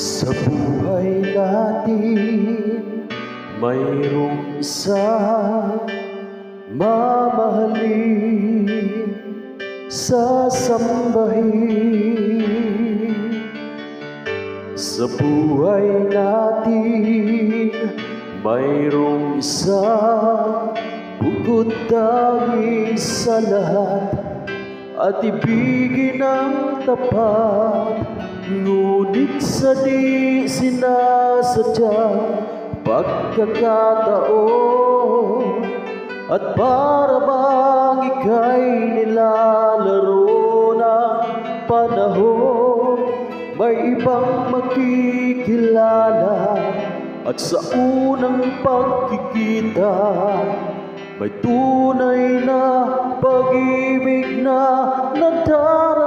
Sa buhay natin Mayroong isang mamahalin. Sasambahin. Sa buhay natin Mayroong isang bukod tangi sa lahat At ibigin ang tapat Ngunit sa di sinasadyang pagkakataon At para bang ika'y nilalaro ng panahon May ibang makikilala At sa unang pagkikita May tunay na pag-ibig na nadarama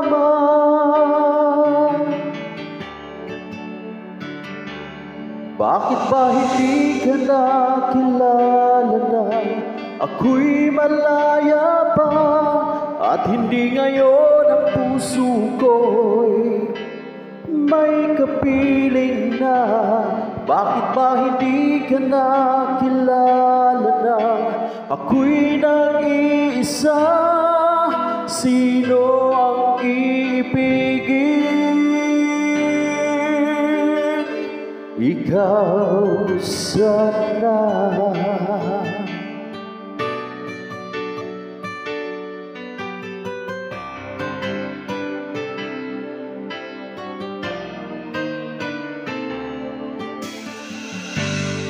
Bakit ba hindi ka nakilala na Ako'y malaya pa At hindi ngayon ang puso ko'y May kapiling na Bakit ba hindi ka nakilala na Ako'y nag-iisa Sino ang iibigin? Ikaw sana.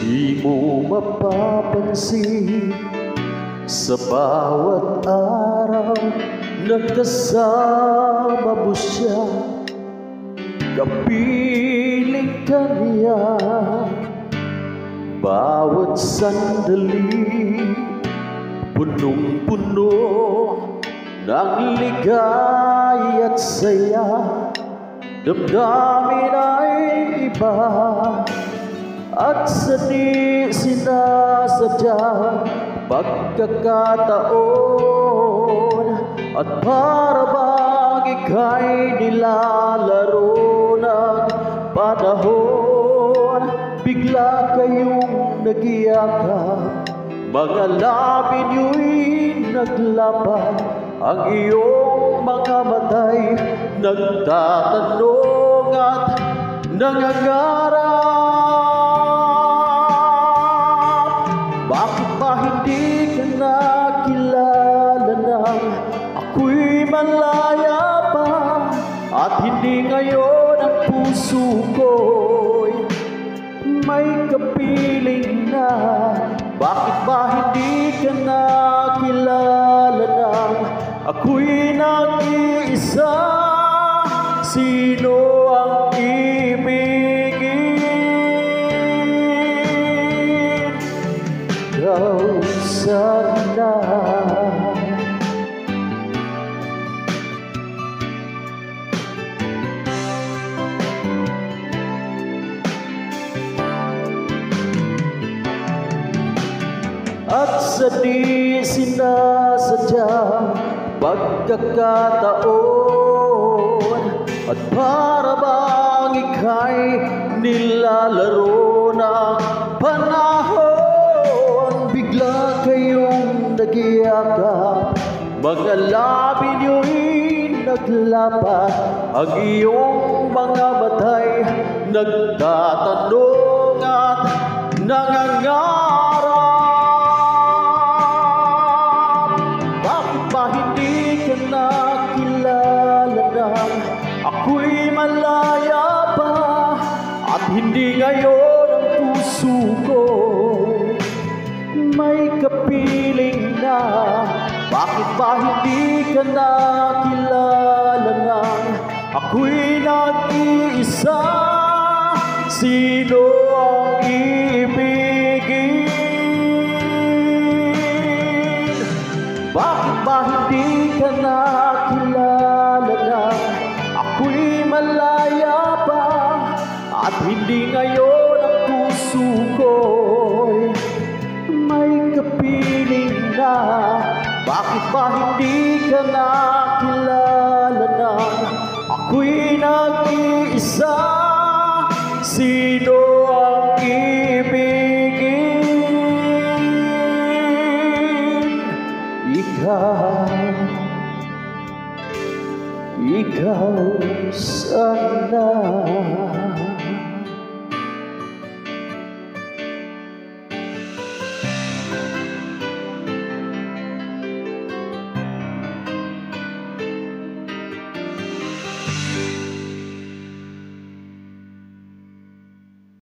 Di mo mapapansin Sa bawat araw Nagkasama mo siya Kapiling ka niya Bawat sandali Punong-puno ng ligay at saya. Damdamin ay iba At sa di sinasadya Pagkakataon At para bang ika'y nilalaro panahon Bigla kayong nag-iakap. Mga labi niyo'y naglaban Ang iyong mga matay Nagtatanong at nangangarap. Bakit ba hindi ka nakilala na Ako'y malaya pa? At hindi ngayon kapiling na Bakit ba hindi ka nakilala na Ako'y nag-iisa? Sino sa di sinasadya pagkakataon. At para bang ika'y nilalaro ng panahon Bigla kayong nag-iakap. Mga labi niyo'y naglapat Ang iyong mga matay nagtatanong at nangangarap Ako'y malaya pa At hindi ngayon ang puso ko May kapiling na Bakit ba hindi ka nakilala na Ako'y nag-iisa Sino ang ibigin? Bakit ba hindi ka nakilala Hindi ngayon ang puso ko'y May kapiling na. Bakit ba hindi ka nakilala na? Ako'y nag-iisa. Sino ang ibigin? Ikaw. Ikaw sana